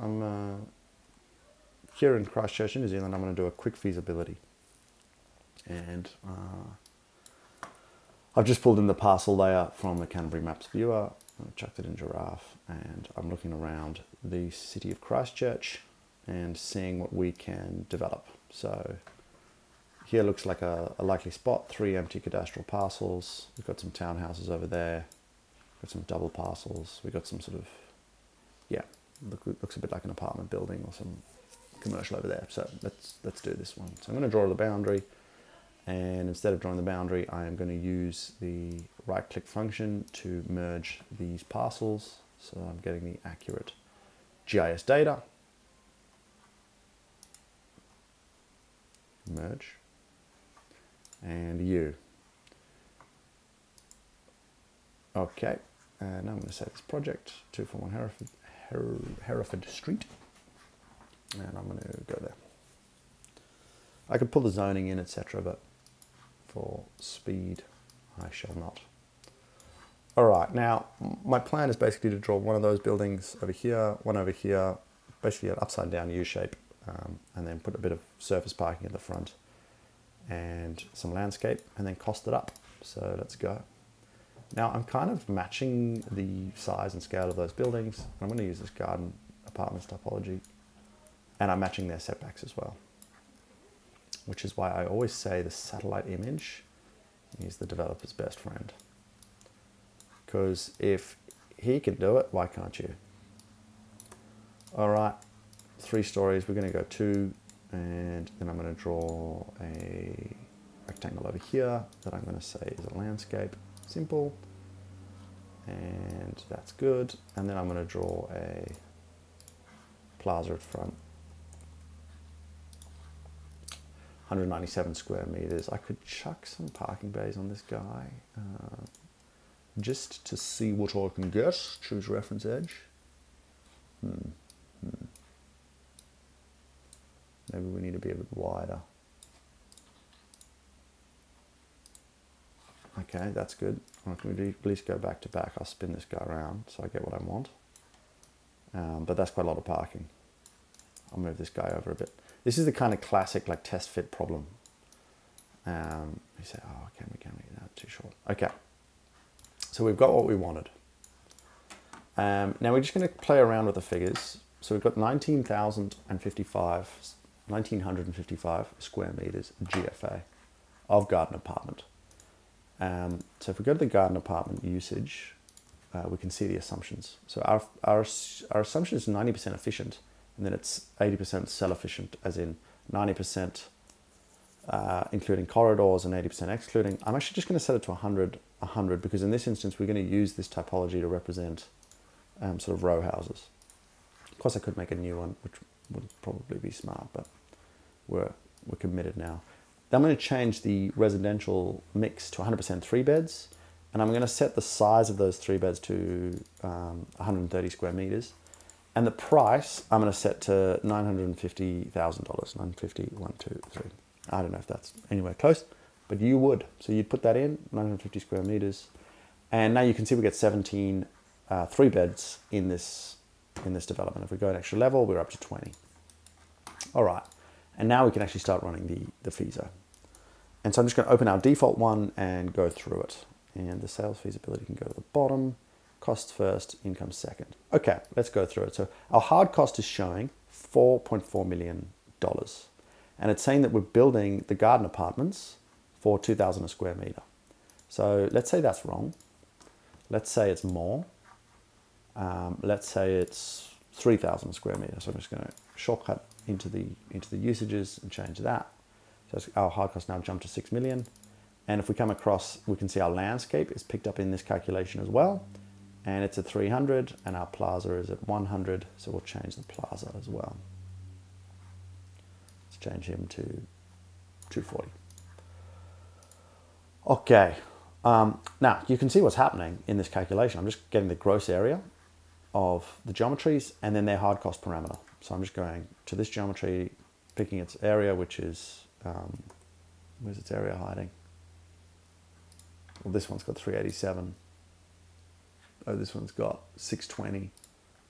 I'm uh, here in Christchurch, New Zealand. I'm going to do a quick feasibility, and uh, I've just pulled in the parcel layer from the Canterbury Maps viewer. I've chucked it in Giraffe, and I'm looking around the city of Christchurch and seeing what we can develop. So here looks like a, a likely spot, three empty cadastral parcels. We've got some townhouses over there, We've got some double parcels. We've got some sort of, yeah, look, looks a bit like an apartment building or some commercial over there. So let's, let's do this one. So I'm going to draw the boundary and instead of drawing the boundary, I am going to use the right click function to merge these parcels. So I'm getting the accurate GIS data. Merge. And you. Okay, and I'm going to save this project, 241 Hereford, Her Hereford Street. And I'm going to go there. I could pull the zoning in, etc., but for speed, I shall not. All right, now my plan is basically to draw one of those buildings over here, one over here, basically an upside down U shape, um, and then put a bit of surface parking at the front and some landscape and then cost it up. So let's go. Now I'm kind of matching the size and scale of those buildings. I'm going to use this garden apartments typology and I'm matching their setbacks as well, which is why I always say the satellite image is the developer's best friend. Because if he can do it, why can't you? All right, three stories. We're going to go two, and then I'm going to draw a rectangle over here that I'm going to say is a landscape. Simple. And that's good. And then I'm going to draw a plaza at front. 197 square meters. I could chuck some parking bays on this guy. Uh, just to see what I can get. Choose reference edge. Hmm. Hmm. Maybe we need to be a bit wider. Okay, that's good. I can at least go back to back. I'll spin this guy around so I get what I want. Um, but that's quite a lot of parking. I'll move this guy over a bit. This is the kind of classic like test fit problem. Um, you say, oh, can we, can we, no, too short. Okay. So we've got what we wanted. Um, now we're just going to play around with the figures. So we've got 19,055, 1955 square meters GFA of garden apartment. Um, so if we go to the garden apartment usage, uh, we can see the assumptions. So our, our, our assumption is 90% efficient, and then it's 80% cell efficient, as in 90% uh, including corridors and 80% excluding. I'm actually just going to set it to 100, 100 because in this instance we're going to use this typology to represent um, sort of row houses. Of course, I could make a new one, which would probably be smart, but we're, we're committed now. Then I'm going to change the residential mix to 100% three beds, and I'm going to set the size of those three beds to um, 130 square meters. And the price I'm going to set to $950,000, 950, one, two, three. I don't know if that's anywhere close, but you would. So you'd put that in, 950 square meters. And now you can see we get 17 uh, three beds in this, in this development. If we go an extra level, we're up to 20. All right. And now we can actually start running the, the feaso. And so I'm just going to open our default one and go through it. And the sales feasibility can go to the bottom. Costs first, income second. Okay, let's go through it. So our hard cost is showing $4.4 million and it's saying that we're building the garden apartments for 2000 a square meter. So let's say that's wrong. Let's say it's more. Um, let's say it's 3000 square meter. So I'm just going to shortcut into the, into the usages and change that. So our hard cost now jumped to 6 million. And if we come across, we can see our landscape is picked up in this calculation as well. And it's at 300 and our plaza is at 100. So we'll change the plaza as well Let's change him to 240. Okay, um, now you can see what's happening in this calculation. I'm just getting the gross area of the geometries and then their hard cost parameter. So I'm just going to this geometry, picking its area, which is, um, where's its area hiding? Well, this one's got 387. Oh, this one's got 620.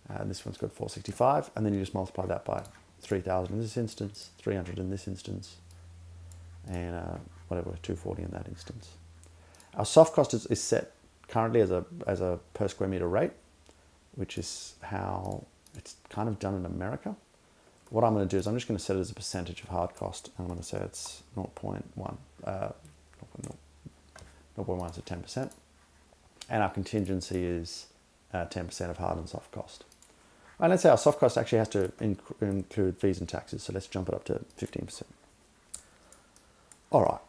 Uh, this one's got 465, and then you just multiply that by 3,000 in this instance, 300 in this instance, and uh, whatever, 240 in that instance. Our soft cost is, is set currently as a, as a per square meter rate, which is how it's kind of done in America. What I'm going to do is I'm just going to set it as a percentage of hard cost, I'm going to say it's 0.1, uh, 0.1 to 10%, and our contingency is uh, 10% of hard and soft cost. And let's say our soft cost actually has to inc include fees and taxes, so let's jump it up to 15%. All right.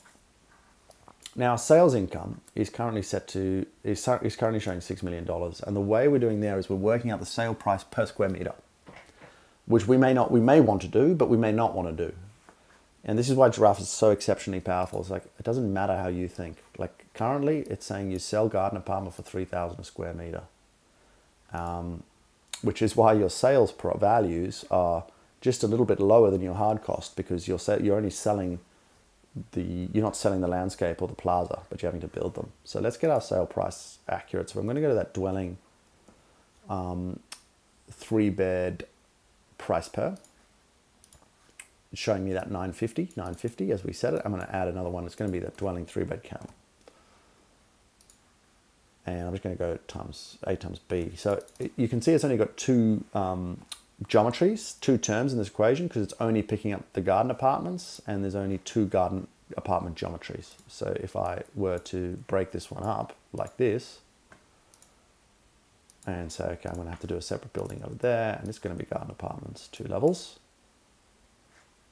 Now, sales income is currently set to is, is currently showing six million dollars, and the way we're doing there is we're working out the sale price per square meter, which we may not we may want to do, but we may not want to do. And this is why giraffe is so exceptionally powerful. It's like it doesn't matter how you think. Like currently, it's saying you sell garden apartment for three thousand a square meter, um, which is why your sales values are just a little bit lower than your hard cost because you're you're only selling the you're not selling the landscape or the plaza, but you're having to build them. So let's get our sale price accurate. So I'm going to go to that dwelling um, three bed price per. It's showing me that 950, 950 as we said it. I'm going to add another one. It's going to be the dwelling three bed count. And I'm just going to go times A times B. So you can see it's only got two um, geometries, two terms in this equation because it's only picking up the garden apartments and there's only two garden apartment geometries. So if I were to break this one up like this and say, okay, I'm going to have to do a separate building over there and it's going to be garden apartments, two levels.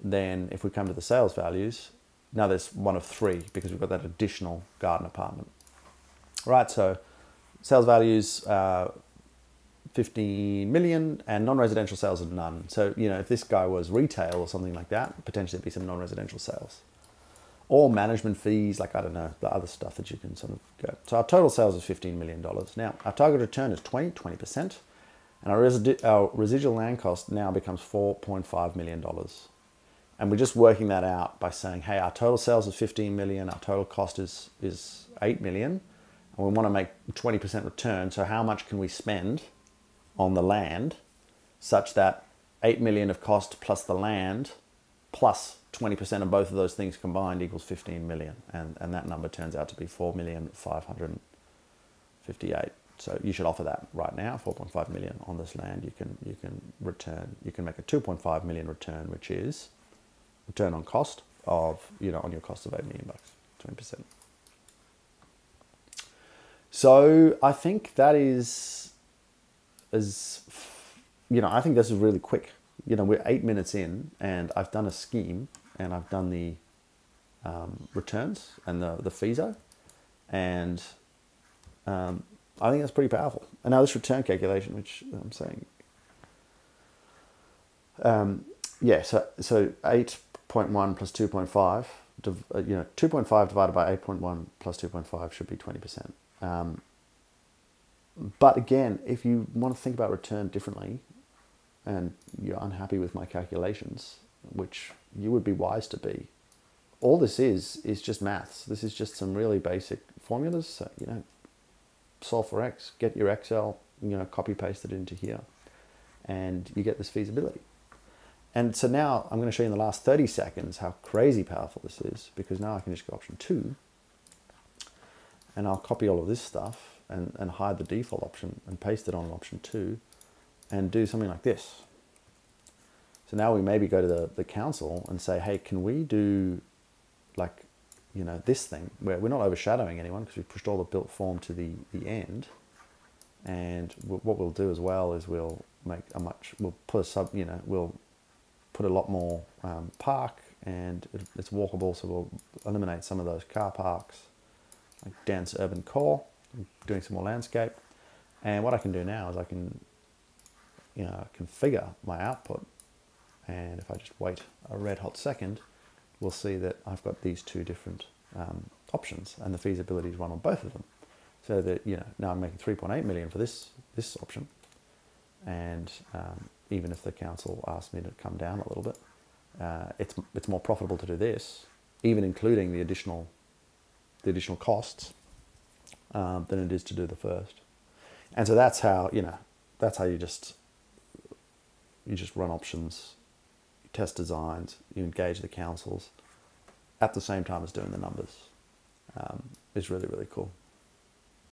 Then if we come to the sales values, now there's one of three because we've got that additional garden apartment. Right, so sales values, uh, 15 million and non-residential sales of none. So, you know, if this guy was retail or something like that, potentially there'd be some non-residential sales. Or management fees, like, I don't know, the other stuff that you can sort of go. So our total sales is $15 million. Now, our target return is 20, 20%, and our, resi our residual land cost now becomes $4.5 million. And we're just working that out by saying, hey, our total sales is 15 million, our total cost is, is 8 million, and we want to make 20% return. So how much can we spend on the land such that 8 million of cost plus the land plus 20% of both of those things combined equals 15 million. And, and that number turns out to be 4 million 558 so you should offer that right now 4.5 million on this land. You can you can return you can make a 2.5 million return which is return on cost of you know on your cost of 8 million bucks 20% so i think that is is, you know, I think this is really quick. You know, we're eight minutes in, and I've done a scheme, and I've done the um, returns and the the feaso, and um, I think that's pretty powerful. And now this return calculation, which I'm saying, um, yeah, so so eight point one plus two point five, uh, you know, two point five divided by eight point one plus two point five should be twenty percent. Um, but again, if you want to think about return differently and you're unhappy with my calculations, which you would be wise to be, all this is is just maths. This is just some really basic formulas. So, you know, solve for x, get your Excel, you know, copy paste it into here, and you get this feasibility. And so now I'm going to show you in the last 30 seconds how crazy powerful this is because now I can just go option two and I'll copy all of this stuff and, and hide the default option and paste it on option two and do something like this. So now we maybe go to the, the council and say, hey, can we do like, you know, this thing where we're not overshadowing anyone because we've pushed all the built form to the, the end. And what we'll do as well is we'll make a much, we'll put a sub, you know, we'll put a lot more um, park and it's walkable. So we'll eliminate some of those car parks, like dense urban core doing some more landscape. And what I can do now is I can, you know, configure my output. And if I just wait a red hot second, we'll see that I've got these two different um, options and the feasibility is run on both of them. So that, you know, now I'm making 3.8 million for this, this option. And um, even if the council asked me to come down a little bit, uh, it's, it's more profitable to do this, even including the additional, the additional costs um, than it is to do the first. And so that's how, you know, that's how you just you just run options, you test designs, you engage the councils at the same time as doing the numbers. Um, is really really cool.